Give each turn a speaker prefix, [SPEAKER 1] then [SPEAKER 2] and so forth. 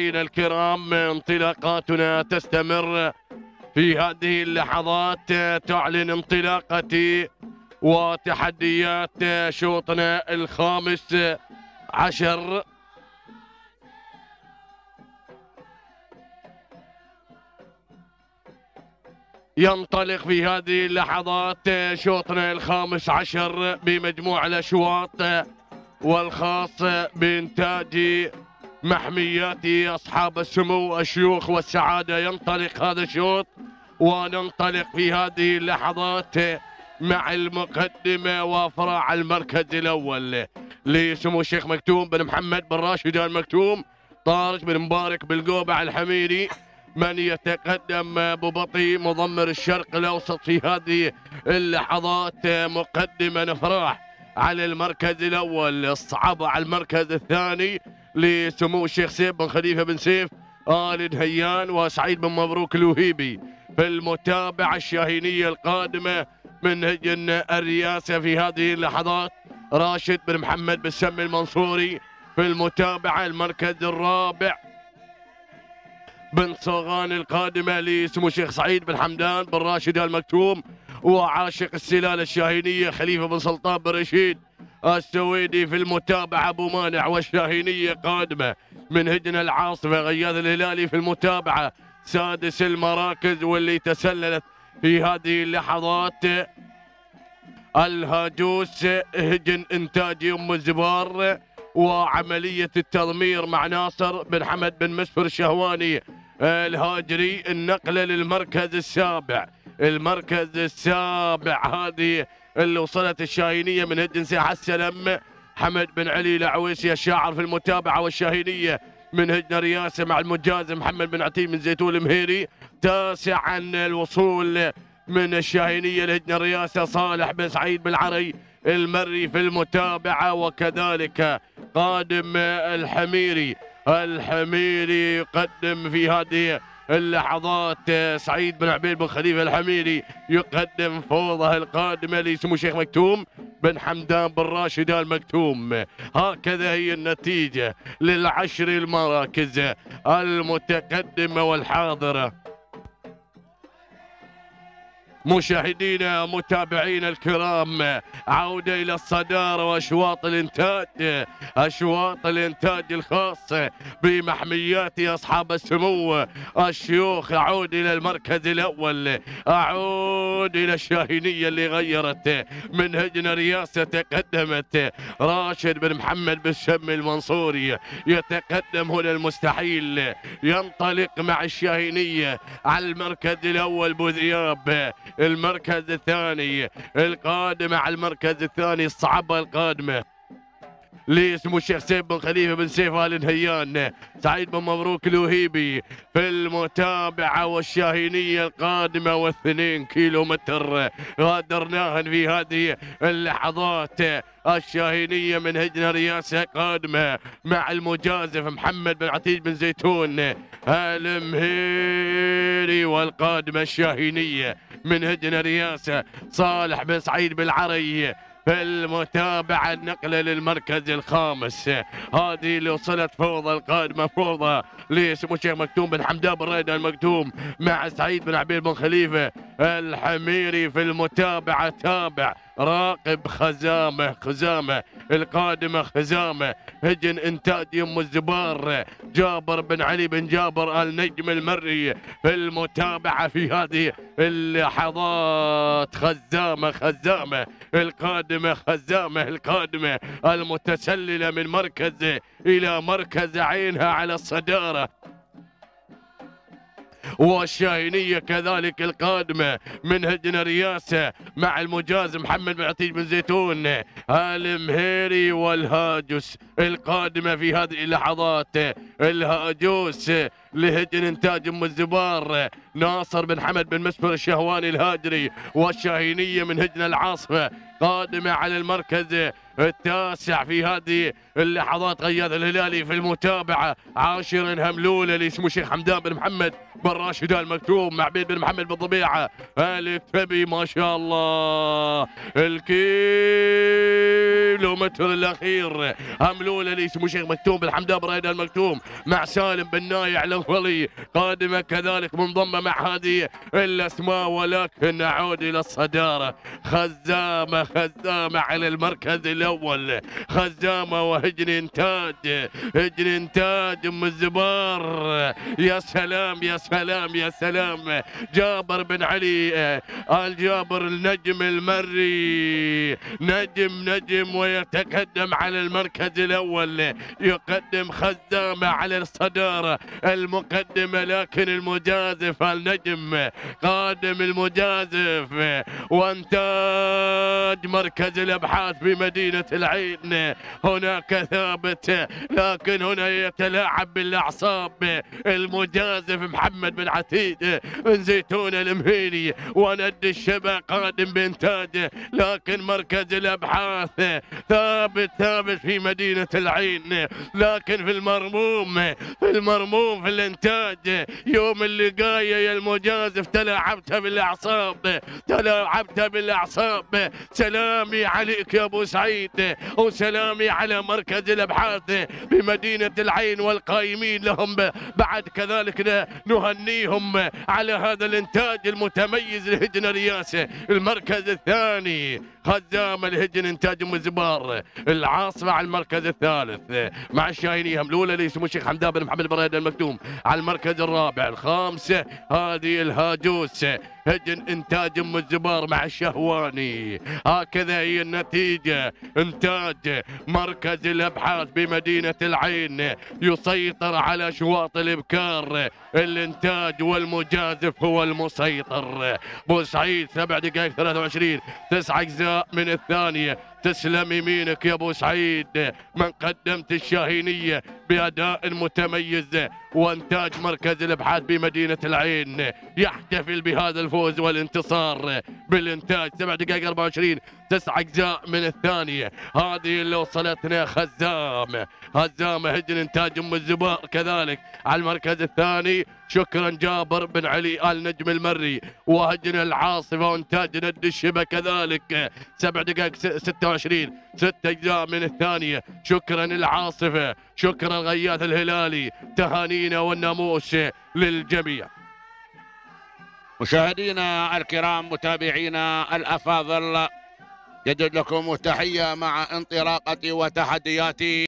[SPEAKER 1] متابعينا الكرام انطلاقاتنا تستمر في هذه اللحظات تعلن انطلاقة وتحديات شوطنا الخامس عشر. ينطلق في هذه اللحظات شوطنا الخامس عشر بمجموع الأشواط والخاص بإنتاج محميات أصحاب السمو الشيوخ والسعادة ينطلق هذا الشوط وننطلق في هذه اللحظات مع المقدمة وأفراع المركز الأول لسمو الشيخ مكتوم بن محمد بن راشد المكتوم طارق بن مبارك بالقوبع الحميري من يتقدم ببطيء مضمر الشرق الأوسط في هذه اللحظات مقدما نفراح على المركز الأول الصعبة على المركز الثاني لسمو الشيخ سيف بن خليفة بن سيف آل هيان وسعيد بن مبروك الوهيبي في المتابعة الشاهينية القادمة من هجن الرئاسة في هذه اللحظات. راشد بن محمد بن سمي المنصوري في المتابعة المركز الرابع. بن صوغان القادمة لسمو الشيخ سعيد بن حمدان بن راشد المكتوم وعاشق السلالة الشاهينية خليفة بن سلطان بن رشيد. السويدي في المتابعة أبو مانع والشاهينية قادمة. من هجن العاصفة غياث الهلالي في المتابعة. سادس المراكز واللي تسللت في هذه اللحظات. الهاجوس هجن إنتاج أم الزبار وعملية التضمير مع ناصر بن حمد بن مسفر الشهواني الهاجري. النقلة للمركز السابع. المركز السابع. هذه اللي وصلت الشاهينية من هجن ساحة السلم حمد بن علي العويسي الشاعر في المتابعة والشاهينية من هجن رياسة مع المجاز محمد بن عتيب من زيتون المهيري. تاسعا الوصول من الشاهينية لهجن الرياسة صالح بن سعيد بالعري المري في المتابعة وكذلك قادم الحميري. الحميري يقدم في هذه اللحظات سعيد بن عبيد بن خليفة الحميري يقدم فوضه القادمة لسمو الشيخ مكتوم بن حمدان بن راشد المكتوم هكذا هي النتيجة للعشر المراكز المتقدمة والحاضرة. مشاهدينا متابعينا الكرام عودة إلى الصدارة وأشواط الإنتاج أشواط الإنتاج الخاص بمحميات أصحاب السمو الشيوخ أعود إلى المركز الأول أعود إلى الشاهينية اللي غيرت من هجن رياسة تقدمت راشد بن محمد بن شم المنصوري يتقدم هنا المستحيل ينطلق مع الشاهينية على المركز الأول بوذياب. المركز الثاني القادمة على المركز الثاني الصعبة القادمة. لاسمه الشيخ سيف بن خليفة بن سيف آل نهيان سعيد بن مبروك الوهيبي في المتابعة والشاهينية القادمة واثنين كيلو متر. غادرناها في هذه اللحظات. الشاهينية من هجنة رياسه قادمة مع المجازف محمد بن عتيج بن زيتون. المهيري والقادمة الشاهينية من هجنة رياسه صالح بن سعيد بالعري في المتابعة النقلة للمركز الخامس. هذه اللي وصلت فوضى القادمة فوضى لسمو الشيخ مكتوم؟ بن حمدان بن ريد المكتوم مع سعيد بن عبيد بن خليفة. الحميري في المتابعة تابع راقب خزامة خزامة القادمة خزامة. هجن إنتاج أم الزبار. جابر بن علي بن جابر النجم المري في المتابعة في هذه اللحظات. خزامة خزامة القادمة خزامة القادمة المتسللة من مركز إلى مركز عينها على الصدارة. والشاهينية كذلك القادمة من هجن رياسة مع المجاز محمد بن بن زيتون المهيري والهاجس القادمة في هذه اللحظات. الهاجوس لهجن إنتاج أم الزبار ناصر بن حمد بن مسفر الشهواني الهاجري والشاهينية من هجن العاصفة قادمة على المركز التاسع في هذه اللحظات غياث الهلالي في المتابعة. عاشرا هملول اللي اسمه شيخ حمدان بن محمد بن راشد المكتوم مع بن محمد بن ضبيعة الكتبي ما شاء الله. الكيلومتر الأخير. هملول اللي اسمه شيخ مكتوم بن حمدان بن المكتوم مع سالم بن نايع الأولي قادمة كذلك منضمة مع هذه الأسماء ولكن نعود إلى الصدارة. خزامة خزامة على المركز الأول. خزامة وهجن إنتاج. هجن إنتاج أم الزبار يا سلام يا سلام يا سلام. جابر بن علي آل جابر النجم المري. نجم نجم ويتقدم على المركز الأول. يقدم خزامة على الصدارة المقدمة لكن المجازف النجم قادم المجازف. وانتاج مركز الأبحاث العين. هناك ثابت لكن هنا يتلاعب بالأعصاب. المجازف محمد بن عتيد من زيتون المهيني وند الشبا قادم بانتاج لكن مركز الأبحاث ثابت ثابت في مدينة العين. لكن في المرموم في المرموم في الإنتاج. يوم اللقاية يا المجازف تلاعبتها بالأعصاب تلاعبتها بالأعصاب. سلامي عليك يا أبو سعيد. وسلامي على مركز الأبحاث بمدينة العين والقائمين لهم. بعد كذلك نهنيهم على هذا الإنتاج المتميز لهجن رياسه المركز الثاني خدام الهجن إنتاج أم الزبار. العاصمه على المركز الثالث. مع الشاهيني هملوله اسمه الشيخ حمدان بن محمد بريد المكتوم. على المركز الرابع الخامسه هذه الهاجوس. هجن انتاج ام الزبار مع الشهواني. هكذا هي النتيجة. انتاج مركز الأبحاث بمدينة العين. يسيطر على شواط الإبكار. الإنتاج والمجازف هو المسيطر. بوسعيد سبع دقائق 23 تسع أجزاء من الثانية. تسلم يمينك يا أبو سعيد. من قدمت الشاهينية بأداء متميز وإنتاج مركز الإبحاث بمدينة العين. يحتفل بهذا الفوز والانتصار بالإنتاج. سبع دقائق 24 تسع أجزاء من الثانية. هذه اللي وصلتنا خزام. خزام هجن إنتاج أم الزبار كذلك. على المركز الثاني شكرا جابر بن علي آل نجم المري. وهجن العاصفة وإنتاج ند الشبة كذلك. سبع دقائق 26 ست أجزاء من الثانية. شكرا العاصفة. شكرا غياث الهلالي. تهانينا والناموس للجميع.
[SPEAKER 2] مشاهدينا الكرام متابعينا الأفاضل جدد لكم تحيه مع انطلاقتي وتحدياتي.